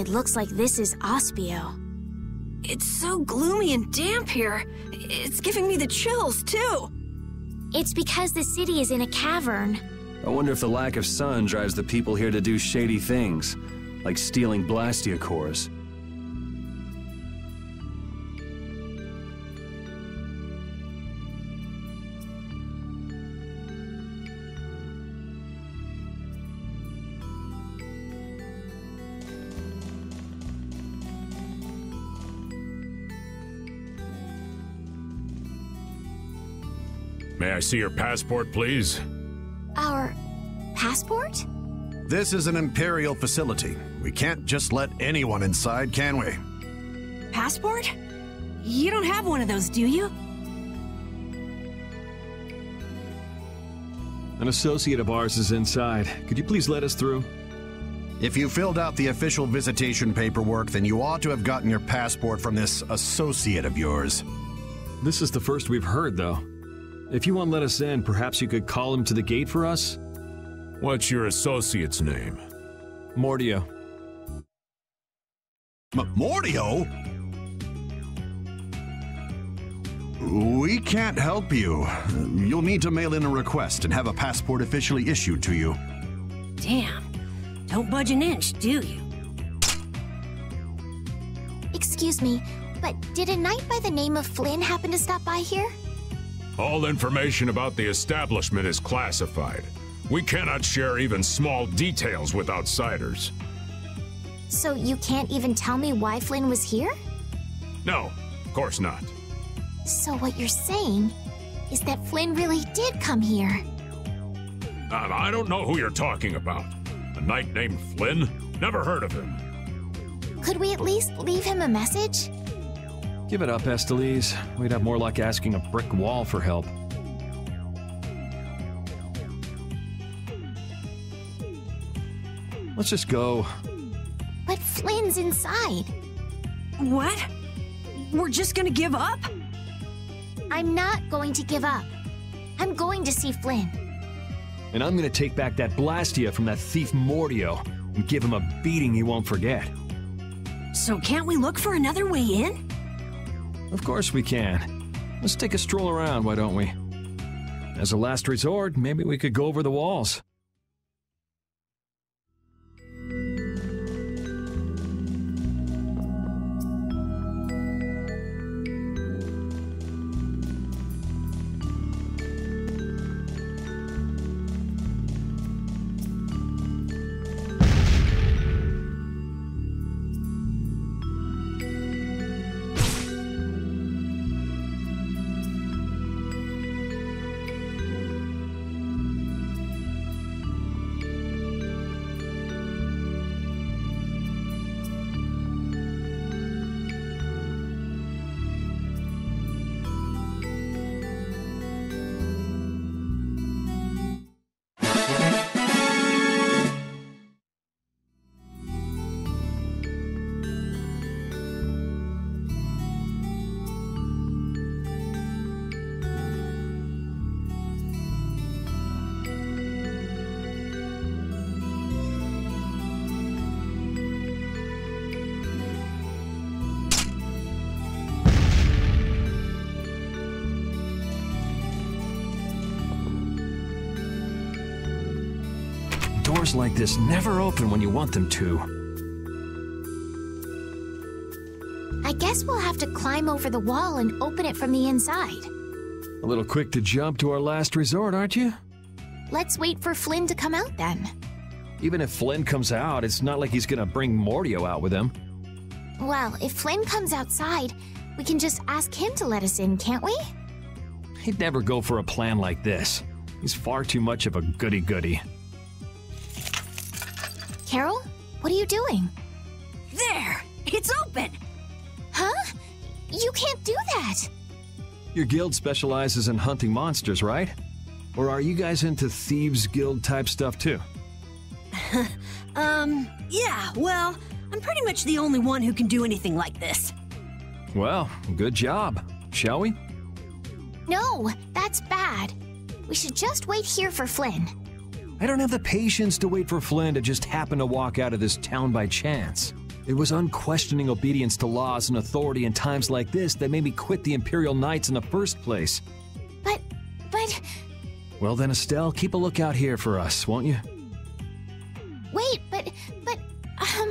It looks like this is Aspio. It's so gloomy and damp here. It's giving me the chills, too. It's because the city is in a cavern. I wonder if the lack of sun drives the people here to do shady things, like stealing Blastia cores. May I see your passport, please? Our passport? This is an Imperial facility. We can't just let anyone inside, can we? Passport? You don't have one of those, do you? An associate of ours is inside. Could you please let us through? If you filled out the official visitation paperwork, then you ought to have gotten your passport from this associate of yours. This is the first we've heard, though. If you won't let us in, perhaps you could call him to the gate for us? What's your associate's name? Mordio. M- Mordio? We can't help you. You'll need to mail in a request and have a passport officially issued to you. Damn. Don't budge an inch, do you? Excuse me, but did a knight by the name of Flynn happen to stop by here? All information about the establishment is classified. We cannot share even small details with outsiders. So you can't even tell me why Flynn was here? No, of course not. So what you're saying is that Flynn really did come here. Uh, I don't know who you're talking about. A knight named Flynn? Never heard of him. Could we at least leave him a message? Give it up, Estellise. We'd have more luck asking a brick wall for help. Let's just go. But Flynn's inside. What? We're just gonna give up? I'm not going to give up. I'm going to see Flynn. And I'm gonna take back that Blastia from that thief Mordio and give him a beating he won't forget. So can't we look for another way in? Of course we can. Let's take a stroll around, why don't we? As a last resort, maybe we could go over the walls. Doors like this never open when you want them to. I guess we'll have to climb over the wall and open it from the inside. A little quick to jump to our last resort, aren't you? Let's wait for Flynn to come out then. Even if Flynn comes out, it's not like he's gonna bring Mordio out with him. Well, if Flynn comes outside, we can just ask him to let us in, can't we? He'd never go for a plan like this. He's far too much of a goody-goody. Karol, what are you doing? There! It's open! Huh? You can't do that! Your guild specializes in hunting monsters, right? Or are you guys into thieves guild type stuff too? Um, yeah, well, I'm pretty much the only one who can do anything like this. Well, good job. Shall we? No, that's bad. We should just wait here for Flynn. I don't have the patience to wait for Flynn to just happen to walk out of this town by chance. It was unquestioning obedience to laws and authority in times like this that made me quit the Imperial Knights in the first place. But, but, Well then, Estelle, keep a lookout here for us, won't you? wait, but, but, um,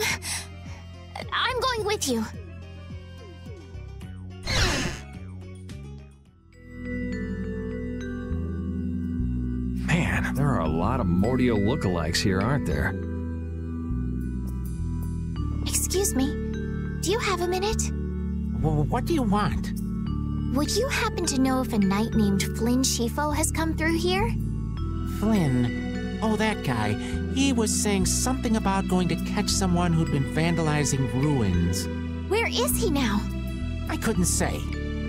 I'm going with you. There are a lot of Mordio lookalikes here, aren't there? Excuse me, do you have a minute? Well, what do you want? Would you happen to know if a knight named Flynn Scifo has come through here? Flynn. Oh, that guy. He was saying something about going to catch someone who'd been vandalizing ruins. Where is he now? I couldn't say.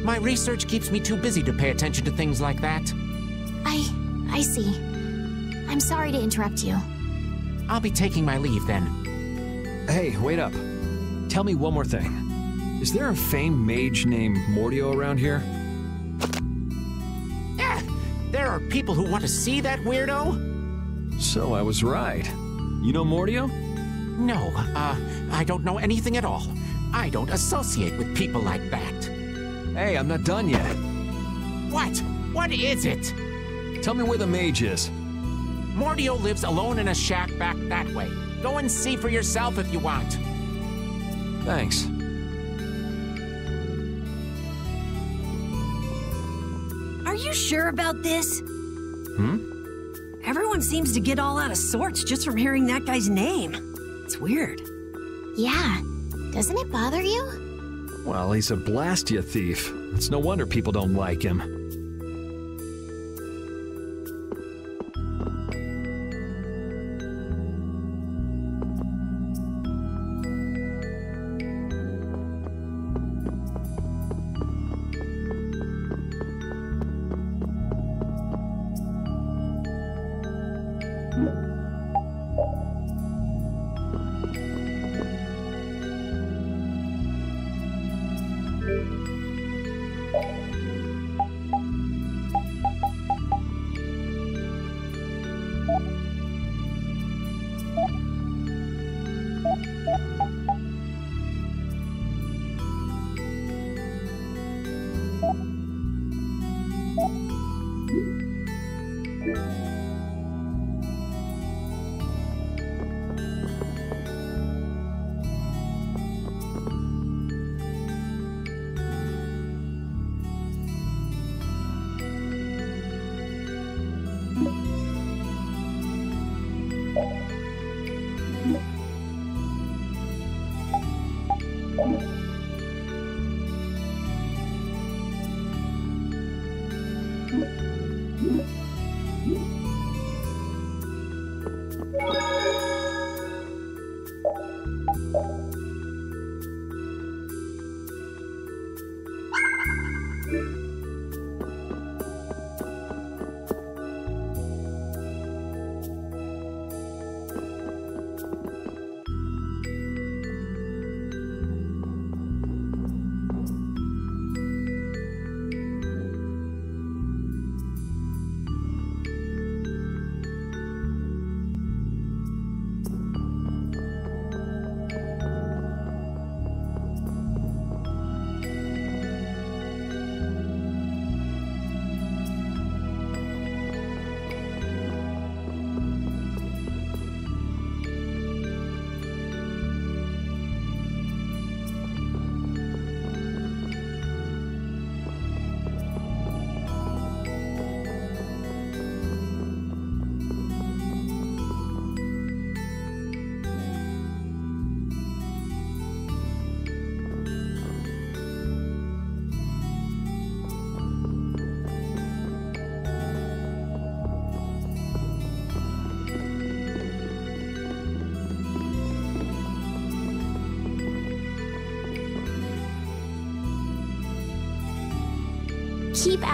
My research keeps me too busy to pay attention to things like that. I, I see. I'm sorry to interrupt you. I'll be taking my leave then. Hey, wait up. Tell me one more thing. Is there a famed mage named Mordio around here? Eh, there are people who want to see that weirdo? So I was right. You know Mordio? No, uh, I don't know anything at all. I don't associate with people like that. Hey, I'm not done yet. What? What is it? Tell me where the mage is. Mordio lives alone in a shack back that way. Go and see for yourself if you want. Thanks. Are you sure about this? Hmm? Everyone seems to get all out of sorts just from hearing that guy's name. It's weird. Yeah. Doesn't it bother you? Well, he's a Blastia thief. It's no wonder people don't like him. Keep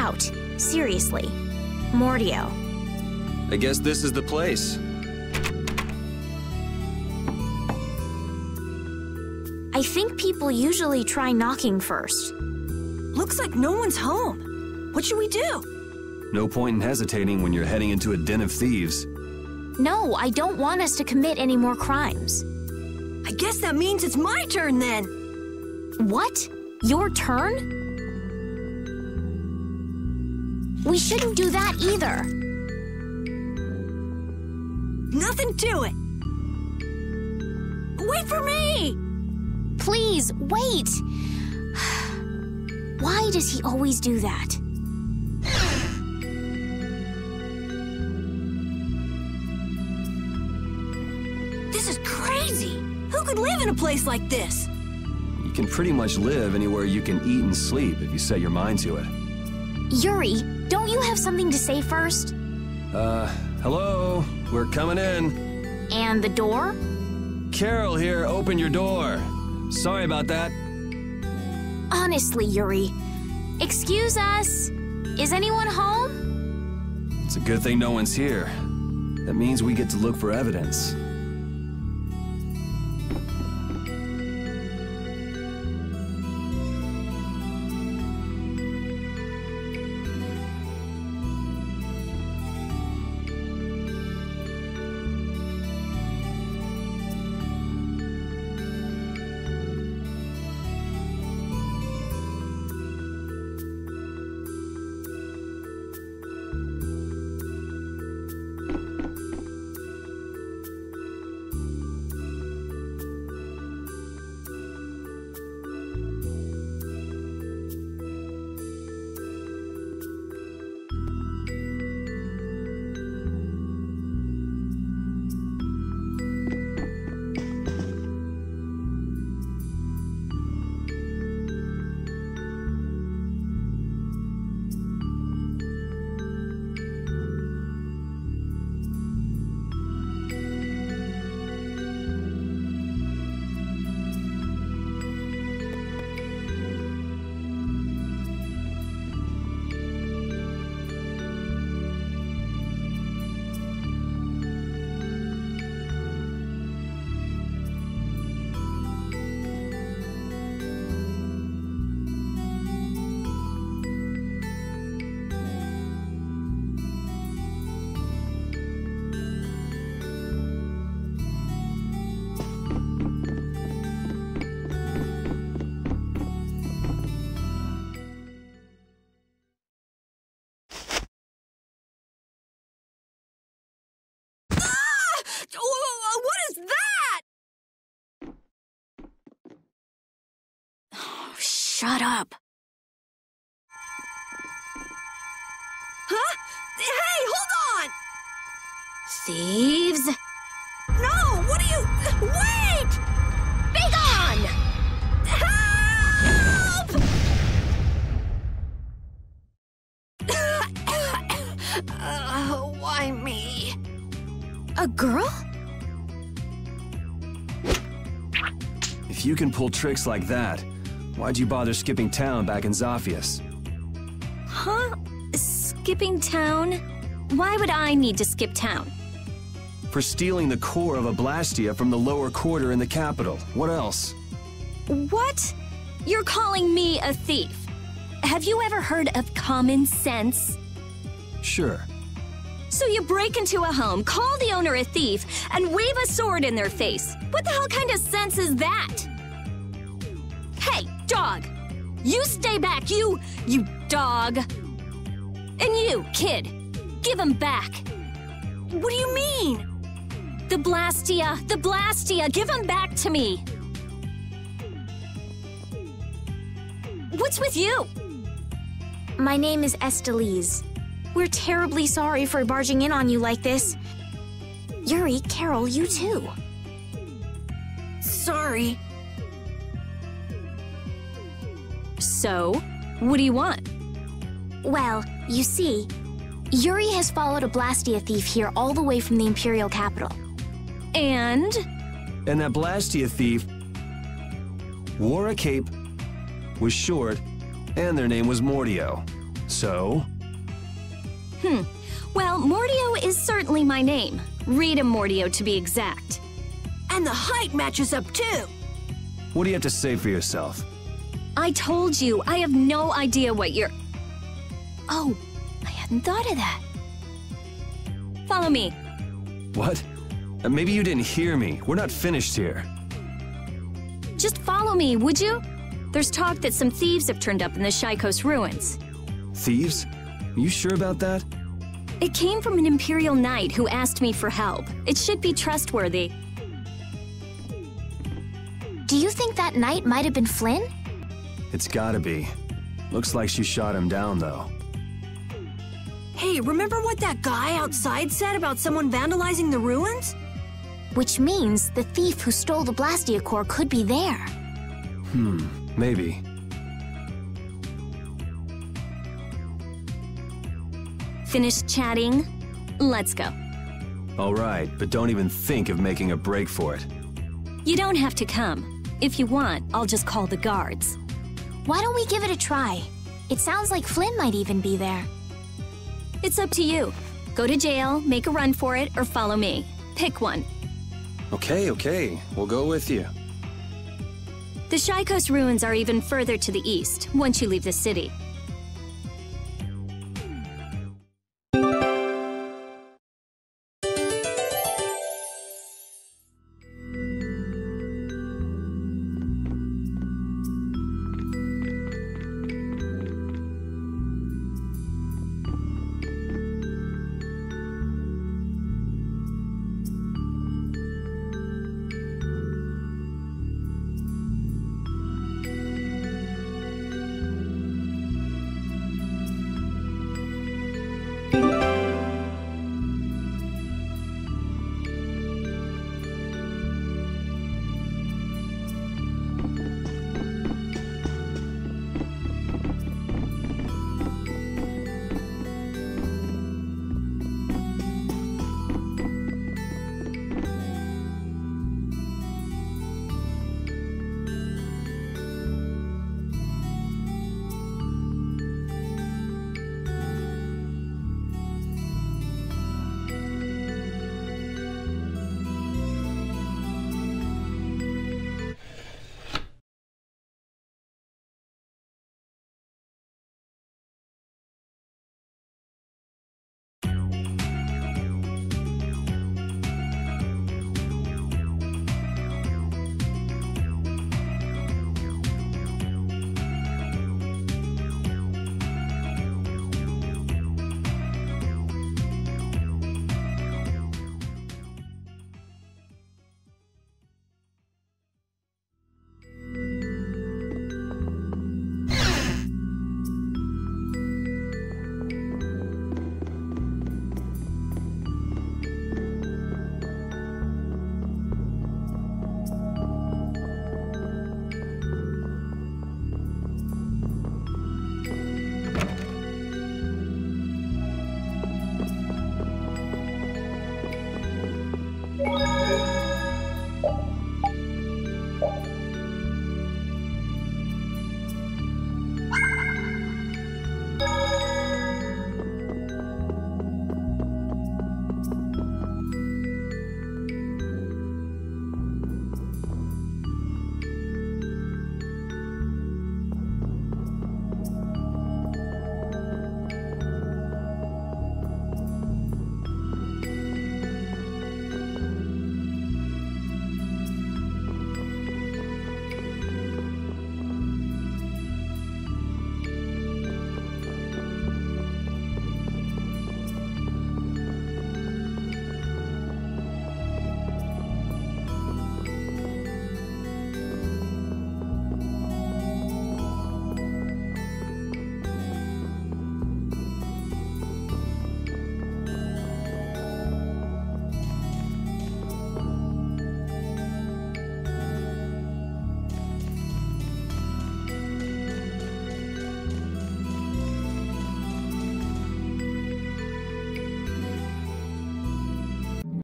out. Seriously. Mordio. I guess this is the place. I think people usually try knocking first. Looks like no one's home. What should we do? No point in hesitating when you're heading into a den of thieves. No, I don't want us to commit any more crimes. I guess that means it's my turn then. What? Your turn? We shouldn't do that either. Nothing to it. Wait for me! Please, wait! Why does he always do that? This is crazy. Who could live in a place like this? You can pretty much live anywhere you can eat and sleep if you set your mind to it. Yuri, don't you have something to say first? Uh, hello? We're coming in. And the door? Karol here, open your door. Sorry about that. Honestly, Yuri. Excuse us. Is anyone home? It's a good thing no one's here. That means we get to look for evidence. Shut up. Huh? Hey, hold Thieves? on! No, what are you? Wait! Be gone! Help! uh, why me? A girl? If you can pull tricks like that, why'd you bother skipping town back in Zaphias? Huh? Skipping town? Why would I need to skip town? For stealing the core of a Blastia from the lower quarter in the capital. What else? What? You're calling me a thief? Have you ever heard of common sense? Sure. So you break into a home, call the owner a thief, and wave a sword in their face. What the hell kind of sense is that? Hey, dog! You stay back, you, you dog! And you, kid, give him back. What do you mean? The Blastia, the Blastia, give him back to me. What's with you? My name is Estellise. We're terribly sorry for barging in on you like this. Yuri, Karol, you too. Sorry. So, what do you want? Well, you see, Yuri has followed a Blastia thief here all the way from the Imperial capital. And And that Blastia thief wore a cape, was short, and their name was Mordio. So, Hmm. well, Mordio is certainly my name. Rita Mordio to be exact. And the height matches up too. what do you have to say for yourself? I told you, I have no idea what you're. Oh, I hadn't thought of that. Follow me. What? Uh, Maybe you didn't hear me. We're not finished here. Just follow me, would you? There's talk that some thieves have turned up in the Shaikos ruins. Thieves? You sure about that? It came from an Imperial Knight who asked me for help. It should be trustworthy. Do you think that knight might have been Flynn? It's gotta be. Looks like she shot him down, though. Hey, remember what that guy outside said about someone vandalizing the ruins? Which means the thief who stole the Blastia core could be there. Hmm, maybe. Finished chatting? Let's go. All right, but don't even think of making a break for it. You don't have to come. If you want, I'll just call the guards. Why don't we give it a try? It sounds like Flynn might even be there. It's up to you. Go to jail, make a run for it, or follow me. Pick one. Okay, okay, we'll go with you. The Shaikos ruins are even further to the east, once you leave the city.